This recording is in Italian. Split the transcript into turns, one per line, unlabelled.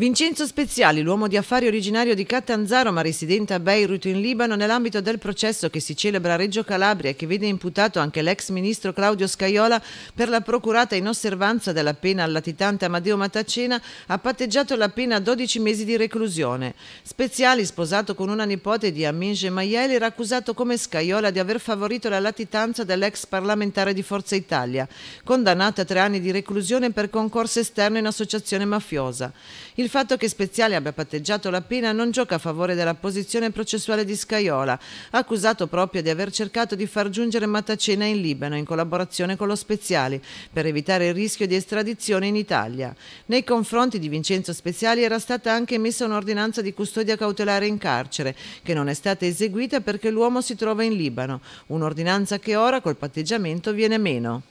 Vincenzo Speziali, l'uomo di affari originario di Catanzaro ma residente a Beirut in Libano, nell'ambito del processo che si celebra a Reggio Calabria e che vede imputato anche l'ex ministro Claudio Scaiola per la procurata inosservanza della pena al latitante Amadeo Matacena, ha patteggiato la pena a 12 mesi di reclusione. Speziali, sposato con una nipote di Amin Gemayel, era accusato come Scaiola di aver favorito la latitanza dell'ex parlamentare di Forza Italia, condannato a tre anni di reclusione per concorso esterno in associazione mafiosa. Il fatto che Speziale abbia patteggiato la pena non gioca a favore della posizione processuale di Scaiola, accusato proprio di aver cercato di far giungere Matacena in Libano in collaborazione con lo Speziali per evitare il rischio di estradizione in Italia. Nei confronti di Vincenzo Speziali era stata anche emessa un'ordinanza di custodia cautelare in carcere, che non è stata eseguita perché l'uomo si trova in Libano, un'ordinanza che ora col patteggiamento viene meno.